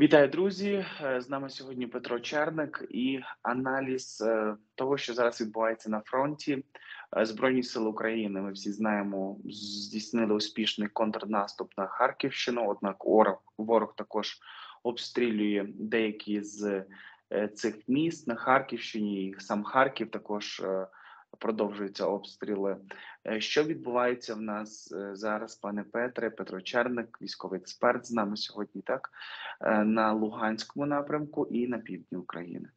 Вітаю, друзі! Е, З нами сьогодні Петро Черник і аналіз е, того, що зараз відбувається на фронті. Е, Збройні сили України. Ми всі знаємо, здійснили успішний контрнаступ на Харківщину. Однак, ворог, також обстрілює деякі з цих міст на Харківщині. Сам Харків також продовжуються обстріли. Е, Що відбувається в нас е, зараз, пане Петре, Петро Черник, військовий експерт з нами сьогодні, так е, на Луганському напрямку і на півдні України.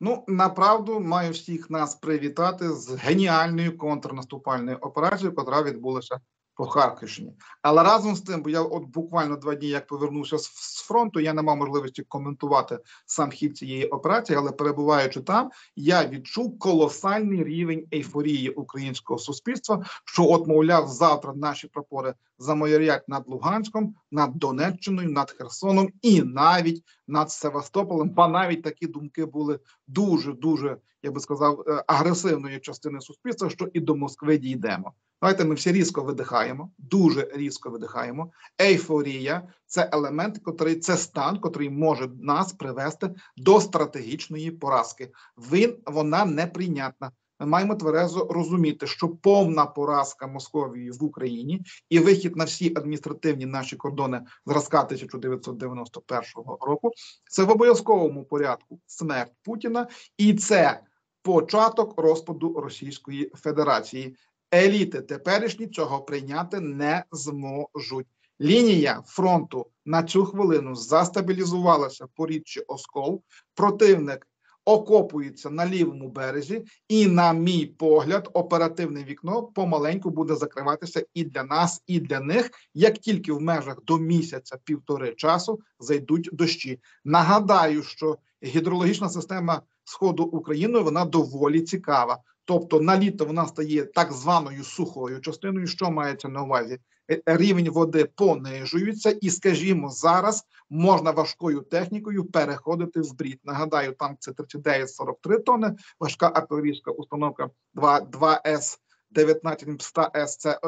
Ну, направду маю всіх нас привітати з геніальною контрнаступальною операцією, яка відбулася по Харківщині. Але разом з тим, бо я от буквально два дні як повернувся з фронту, я не мав можливості коментувати сам хід цієї операції, але перебуваючи там, я відчув колосальний рівень ейфорії українського суспільства, що, от, мовляв, завтра наші прапори замайорять над Луганськом, над Донеччиною, над Херсоном і навіть над Севастополем. Ба навіть такі думки були дуже дуже, я би сказав, е, агресивної частини суспільства, що і до Москви дійдемо. Давайте ми всі різко видихаємо, дуже різко видихаємо. Ейфорія це елемент, котрий це стан, котрий може нас привести до стратегічної поразки. Він вона неприйнятна. Ми маємо тверезо розуміти, що повна поразка Московії в Україні і вихід на всі адміністративні наші кордони зразка 1991 року це в обов'язковому порядку смерть Путіна, і це початок розпаду Російської Федерації. Еліти теперішні цього прийняти не зможуть. Лінія фронту на цю хвилину застабілізувалася по річчі Оскол. Противник окопується на лівому березі, і, на мій погляд, оперативне вікно помаленьку буде закриватися і для нас, і для них, як тільки в межах до місяця півтори часу зайдуть дощі. Нагадаю, що гідрологічна система сходу України вона доволі цікава. Тобто на літо вона стає так званою сухою частиною, що мається на увазі. Е, Рівень води понижується, і, скажімо, зараз можна важкою технікою переходити в брід. Нагадаю, танк це 39-43 тонни, важка артилерійська установка 2, 2С 19 100 С це е,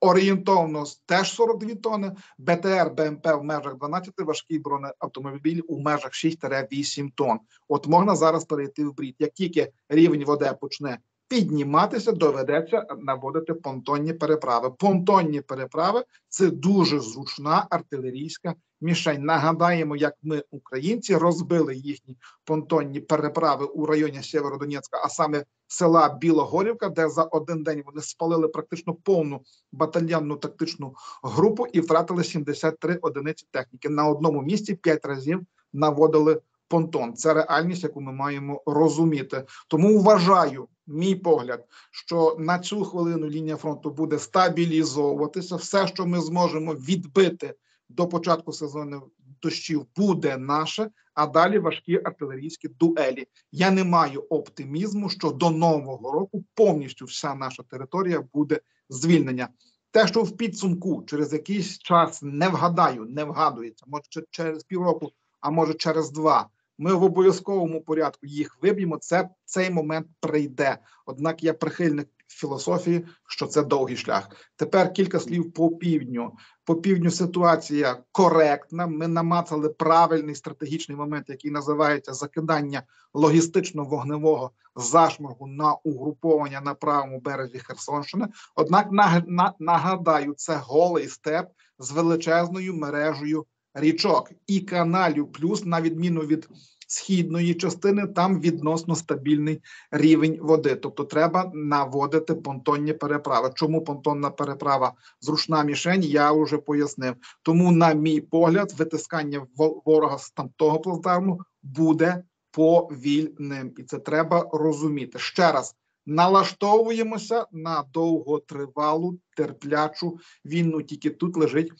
орієнтовно теж 42 тонни, БТР БМП в межах 12, важкий бронеавтомобіль у межах 6-8 тонн. От можна зараз перейти в брід. Як тільки рівень води почне підніматися, доведеться наводити понтонні переправи. Понтонні переправи це дуже зручна артилерійська мішень. Нагадаємо, як ми, українці, розбили їхні понтонні переправи у районі Сєвєродонецька, а саме села Білогорівка, де за один день вони спалили практично повну батальйонну тактичну групу і втратили 73 одиниці техніки. На одному місці 5 разів наводили понтон. Це реальність, яку ми маємо розуміти. Тому вважаю, мій погляд, що на цю хвилину лінія фронту буде стабілізовуватися. Все, що ми зможемо відбити до початку сезону дощів, буде наше. А далі важкі артилерійські дуелі. Я не маю оптимізму, що до нового року повністю вся наша територія буде звільнення. Те, що в підсумку через якийсь час не вгадаю, не вгадується, може через півроку, а може через два. Ми в обов'язковому порядку їх виб'ємо. Це цей момент прийде. Однак я прихильник філософії, що це довгий шлях. Тепер кілька слів по півдню. По півдню ситуація коректна. Ми намацали правильний стратегічний момент, який називається закидання логістично-вогневого зашморгу на угруповання на правому березі Херсонщини. Однак нагадаю, це голий степ з величезною мережею річок і каналів, плюс на відміну від східної частини, там відносно стабільний рівень води. Тобто, треба наводити понтонні переправи. Чому понтонна переправа зручна мішень? Я вже пояснив. Тому, на мій погляд, витискання ворога з тамтого плацдарму буде повільним, і це треба розуміти ще раз. Налаштовуємося на довготривалу терплячу війну. Тільки тут лежить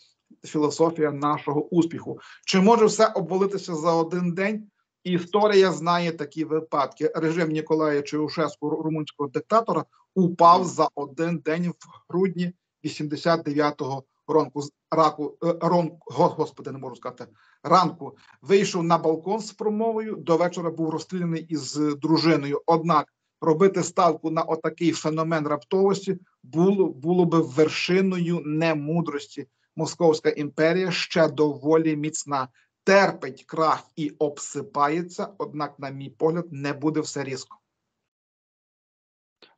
філософія нашого успіху. Чи може все обвалитися за один день? Історія знає такі випадки. Режим Ніколая Чаушеску, румунського диктатора, упав за один день в грудні 89-го ранку. Раку рон, господи, не можу сказати ранку. Вийшов на балкон з промовою. До вечора був розстріляний із дружиною. Однак робити ставку на отакий феномен раптовості було було би вершиною немудрості. Московська імперія ще доволі міцна. терпить крах і обсипається, однак, на мій погляд, не буде все різко.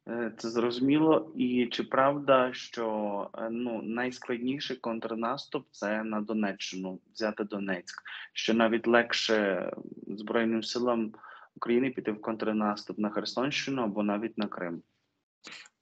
Е, Це зрозуміло. І чи правда, що е, ну найскладніший контрнаступ це на Донеччину, взяти Донецьк, що навіть легше Збройним силам України піти в контрнаступ на Херсонщину або навіть на Крим?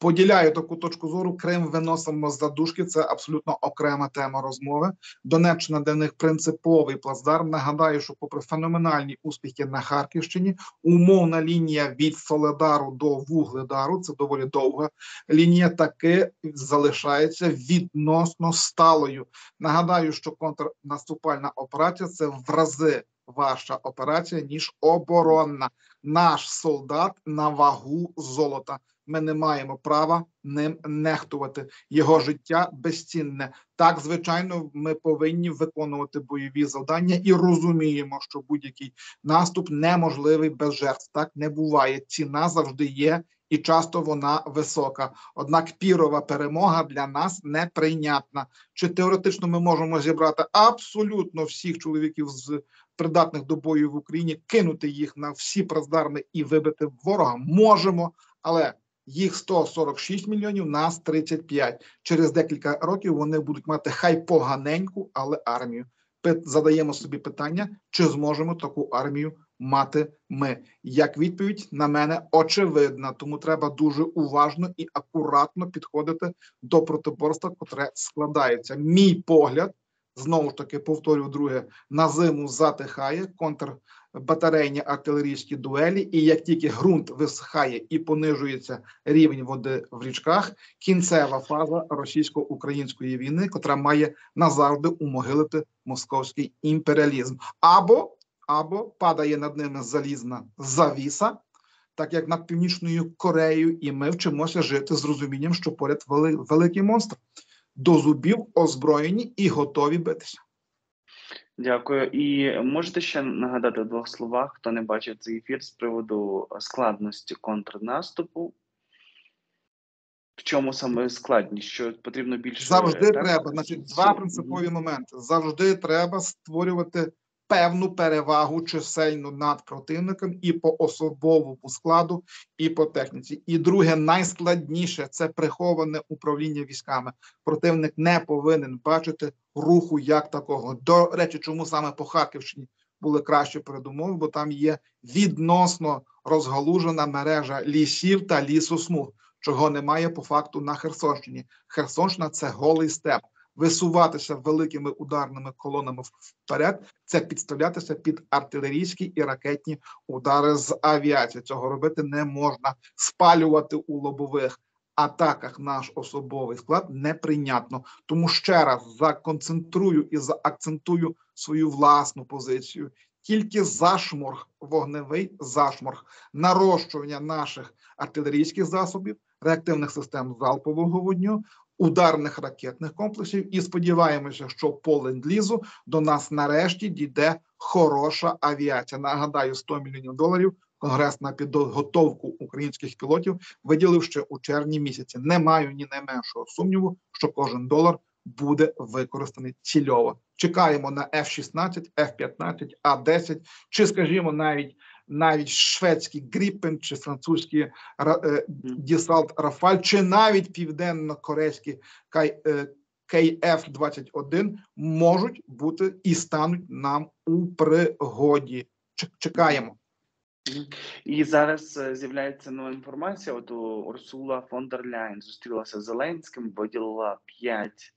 Поділяю таку точку зору. Крим виносимо з задушки. Це абсолютно окрема тема розмови. Донеччина для них принциповий плацдарм. Нагадаю, що, попри феноменальні успіхи на Харківщині, умовна лінія від Соледару до Вугледару, це доволі довга лінія, таки залишається відносно сталою. Нагадаю, що контрнаступальна операція це в рази важча операція ніж оборонна. Наш солдат на вагу золота. Ми не маємо права ним нехтувати. Його життя безцінне. Так, звичайно, ми повинні виконувати бойові завдання і розуміємо, що будь-який наступ неможливий без жертв. Так не буває. Ціна завжди є, і часто вона висока. Однак пірова перемога для нас неприйнятна. Чи теоретично ми можемо зібрати абсолютно всіх чоловіків з придатних до бою в Україні, кинути їх на всі плацдарми і вибити ворога? Можемо, але їх 146 мільйонів, нас 35. Через декілька років вони будуть мати хай поганеньку, але армію. Задаємо собі питання, чи зможемо таку армію мати ми. Як відповідь на мене очевидна, тому треба дуже уважно і акуратно підходити до протиборства, котре складається. Мій погляд, знову ж таки повторю друге, на зиму затихає контрбатарейні артилерійські дуелі, і як тільки ґрунт висихає і понижується рівень води в річках, кінцева фаза російсько-української війни, котра має назавжди умогилити московський імперіалізм, або або падає над ними залізна завіса, так як над північною Кореєю, і ми вчимося жити з розумінням, що поряд вели, великий монстр до зубів озброєні і готові битися. Дякую. І можете ще нагадати в двох словах, хто не бачив цей ефір з приводу складності контрнаступу? В чому саме складність? Що потрібно більше Завжди так, треба. Значить, два принципові моменти. Завжди треба створювати певну перевагу чисельну над противником і по особовому складу, і по техніці. І друге, найскладніше це приховане управління військами. Противник не повинен бачити руху як такого. До речі, чому саме по Харківщині були кращі передумови, бо там є відносно розгалужена мережа лісів та лісосмуг, чого немає по факту на Херсонщині. Херсонщина це голий степ. Висуватися великими ударними колонами вперед, це підставлятися під артилерійські і ракетні удари з авіації. Цього робити не можна. Спалювати у лобових атаках наш особовий склад неприйнятно. Тому ще раз законцентрую і заакцентую свою власну позицію. Тільки зашморг, вогневий зашморг, нарощування наших артилерійських засобів, реактивних систем залпового вогню, ударних ракетних комплексів. І сподіваємося, що по ленд-лізу до нас нарешті дійде хороша авіація. Нагадаю, 100 мільйонів доларів. Конгрес на підготовку українських пілотів виділив ще у червні місяці. Не маю ні найменшого сумніву, що кожен долар буде використаний цільово. Чекаємо на F-16, F-15, А-10, чи, скажімо, навіть навіть шведський Гріппен, чи французький Ра- е, Дісалт Рафаль, чи навіть південно-корейський Кай, е, KF-21 можуть бути і стануть нам у пригоді. Чекаємо. І зараз е, з'являється нова інформація. От Урсула фон дер Ляйн зустрілася з Зеленським, виділила 5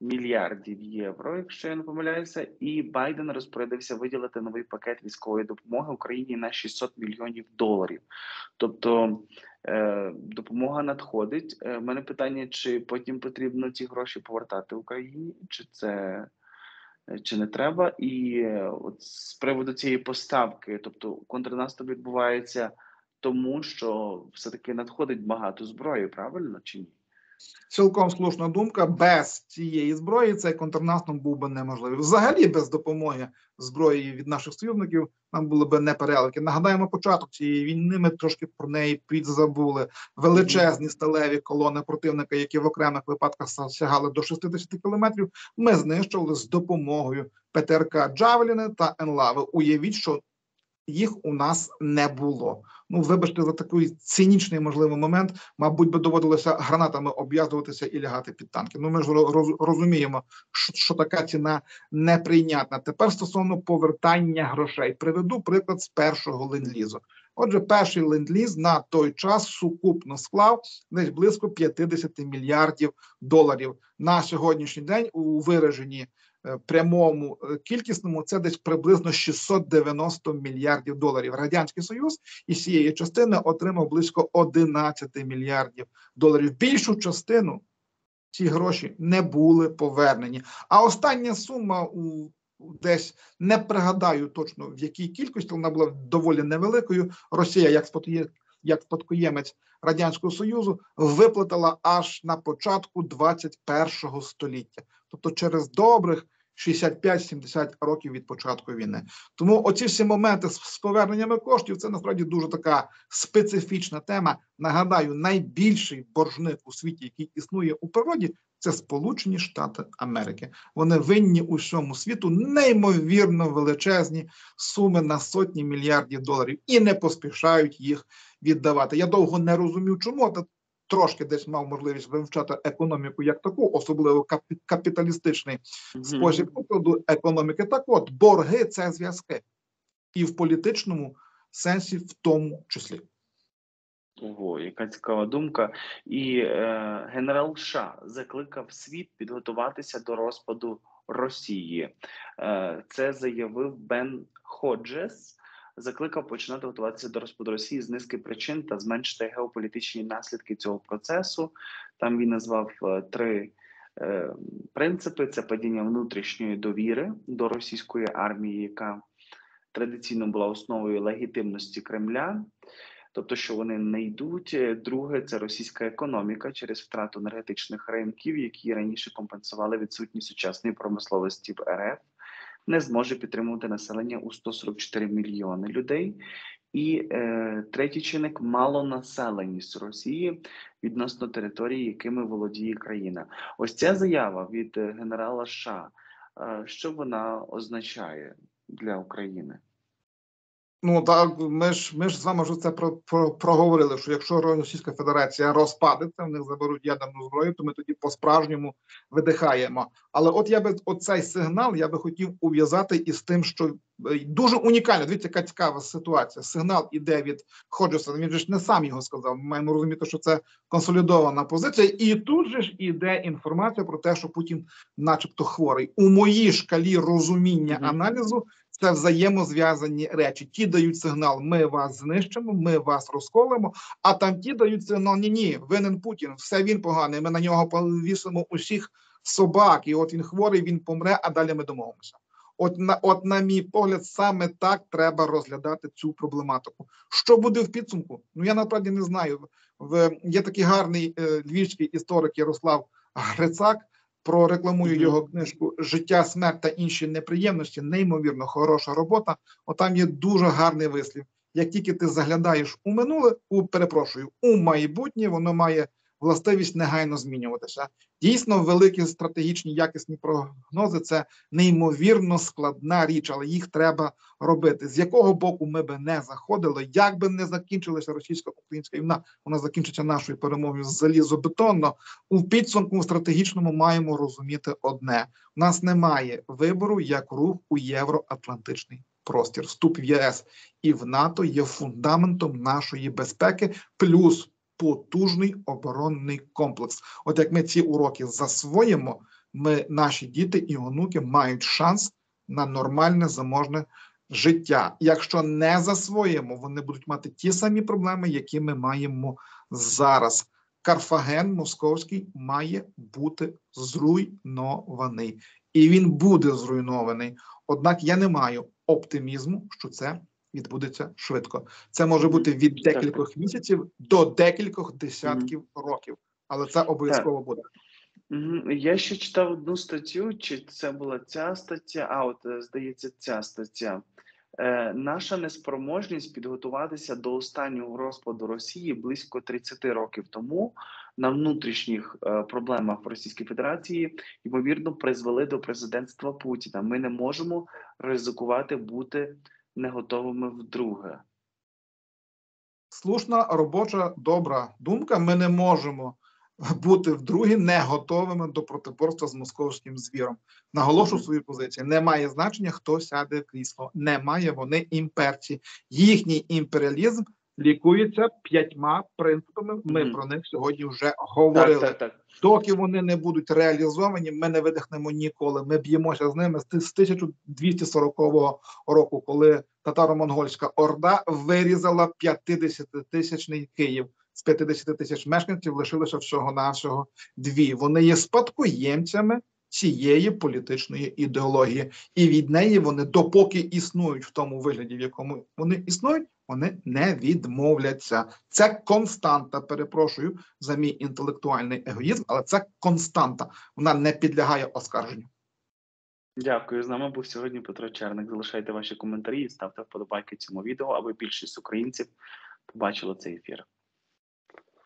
мільярдів євро, якщо я не помиляюся, і Байден розпорядився виділити новий пакет військової допомоги Україні на 600 мільйонів доларів. Тобто е, допомога надходить. У мене питання: чи потім потрібно ці гроші повертати Україні, чи це е, чи не треба? І е, от з приводу цієї поставки, тобто контрнаступ відбувається тому, що все-таки надходить багато зброї, правильно чи ні? Цілком слушна думка. Без цієї зброї цей контрнаступ був би неможливий. Взагалі, без допомоги зброї від наших союзників нам були б непереливки. Нагадаємо початок цієї війни. Ми трошки про неї підзабули. Величезні сталеві колони противника, які в окремих випадках сягали до 60 кілометрів. Ми знищували з допомогою ПТРК Джавеліни та Енлави. Уявіть, що їх у нас не було. Ну, вибачте, за такий цинічний можливий момент, мабуть, би доводилося гранатами обв'язуватися і лягати під танки. Ну, ми ж роз- розуміємо, що, що така ціна неприйнятна. Тепер стосовно повертання грошей, приведу приклад з першого ленд-лізу. Отже, перший ленд-ліз на той час сукупно склав десь близько 50 мільярдів доларів. На сьогоднішній день у вираженні прямому е, кількісному це десь приблизно 690 мільярдів доларів. Радянський Союз із цієї частини отримав близько 11 мільярдів доларів. Більшу частину ці гроші не були повернені. А остання сума у десь не пригадаю точно в якій кількості вона була доволі невеликою. Росія, як як спадкоємець радянського союзу, виплатила аж на початку 21-го століття, тобто через добрих 65-70 років від початку війни. Тому оці всі моменти з, поверненнями коштів це насправді дуже така специфічна тема. Нагадаю, найбільший боржник у світі, який існує у природі, це Сполучені Штати Америки. Вони винні усьому світу неймовірно величезні суми на сотні мільярдів доларів і не поспішають їх віддавати. Я довго не розумів, чому та трошки десь мав можливість вивчати економіку як таку, особливо капі- капіталістичний спосіб покладу економіки. Так от, борги це зв'язки, і в політичному сенсі в тому числі. Ого, яка цікава думка. І е, генерал США закликав світ підготуватися до розпаду Росії. Е, це заявив Бен Ходжес. Закликав починати готуватися до розпаду Росії з низки причин та зменшити геополітичні наслідки цього процесу. Там він назвав е, три е, принципи: це падіння внутрішньої довіри до російської армії, яка традиційно була основою легітимності Кремля тобто, що вони не йдуть. Е, Друге, це російська економіка через втрату енергетичних ринків, які раніше компенсували відсутність сучасної промисловості в РФ, не зможе підтримувати населення у 144 мільйони людей. І е, третій чинник малонаселеність Росії відносно території, якими володіє країна. Ось ця заява від е, генерала США, е, що вона означає для України? Ну так ми ж ми ж з вами вже це про, про проговорили. Що якщо Російська Федерація розпадеться, в них заберуть ядерну зброю, то ми тоді по-справжньому видихаємо. Але от я би оцей сигнал я би хотів ув'язати із тим, що е, дуже унікально. Дивіться, яка цікава ситуація. Сигнал іде від Ходжеса. Він же ж не сам його сказав. Ми маємо розуміти, що це консолідована позиція, і тут же ж іде інформація про те, що Путін, начебто, хворий. У моїй шкалі розуміння Мгм. аналізу це взаємозв'язані речі. Ті дають сигнал: ми вас знищимо, ми вас розколимо. А там ті дають сигнал: ні, ні, винен Путін, все він поганий. Ми на нього повісимо усіх собак, і от він хворий, він помре, а далі ми домовимося. От на от, на мій погляд, саме так треба розглядати цю проблематику. Що буде в підсумку? Ну я насправді не знаю. В є такий гарний е, львівський історик Ярослав Грицак. Прорекламую Мгм. його книжку Життя, смерть та інші неприємності. Неймовірно хороша робота. Отам є дуже гарний вислів. Як тільки ти заглядаєш у минуле, у перепрошую, у майбутнє, воно має властивість негайно змінюватися. Дійсно, великі стратегічні якісні прогнози це неймовірно складна річ, але їх треба робити. З якого боку ми би не заходили, як би не закінчилася російсько-українська війна, вона закінчиться нашою перемогою залізобетонно. У підсумку стратегічному маємо розуміти одне: у нас немає вибору як рух у євроатлантичний простір. Вступ в ЄС і в НАТО є фундаментом нашої безпеки, плюс потужний оборонний комплекс. От як ми ці уроки засвоїмо, ми, наші діти і онуки мають шанс на нормальне заможне життя. Якщо не засвоїмо, вони будуть мати ті самі проблеми, які ми маємо зараз. Карфаген Московський має бути зруйнований, і він буде зруйнований. Однак я не маю оптимізму, що це відбудеться швидко. Це може бути від декількох місяців до декількох десятків років, але це обов'язково буде. Я ще читав одну статтю, чи це була ця стаття, а от е, здається, ця стаття. Е, наша неспроможність підготуватися до останнього розпаду Росії близько 30 років тому на внутрішніх е, проблемах в Російській Федерації ймовірно призвели до президентства Путіна. Ми не можемо ризикувати бути не готовими вдруге. Слушна, робоча, добра думка. Ми не можемо бути вдруге не готовими до протиборства з московським звіром. Наголошу свою позицію. Немає значення, хто сяде в крісло. Немає вони імперці. Їхній імперіалізм лікується п'ятьма принципами. Ми Мгм. про них сьогодні вже говорили. Так, так, так. Доки вони не будуть реалізовані, ми не видихнемо ніколи. Ми б'ємося з ними з ти- з 1240 року, коли татаро-монгольська орда вирізала 50-тисячний Київ. З 50 тисяч мешканців лишилося всього навсього дві. Вони є спадкоємцями цієї політичної ідеології, і від неї вони, допоки існують в тому вигляді, в якому вони існують, вони не відмовляться. Це константа. Перепрошую за мій інтелектуальний егоїзм, але це константа. Вона не підлягає оскарженню. Дякую. З нами був сьогодні Петро Черник. Залишайте ваші коментарі і ставте вподобайки цьому відео, аби більшість українців побачили цей ефір.